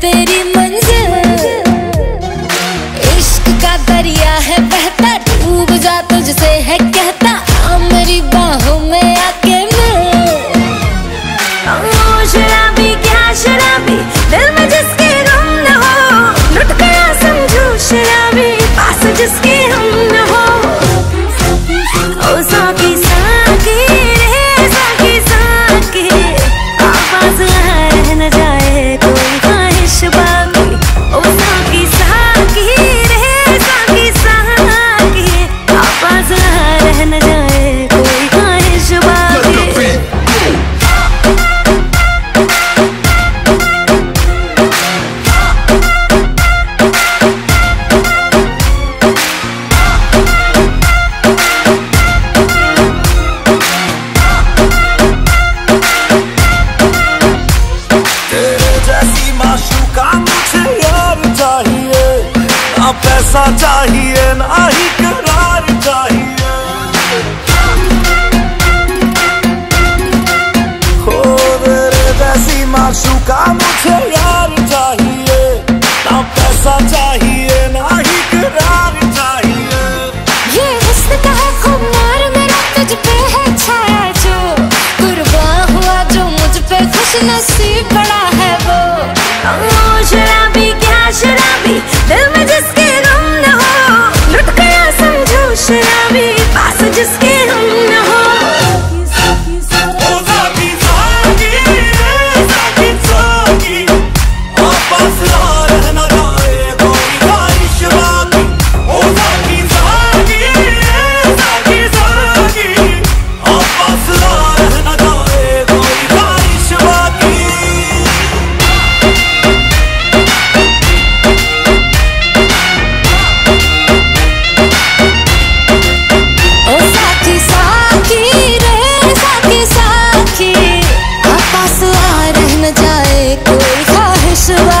तेरी मंजिल। इश्क का दरिया है, बहता डूब जा तुझसे है कहता, आ मेरी बाहों में आके मिल पैसा चाहिए ना ही करार चाहिए। just give soon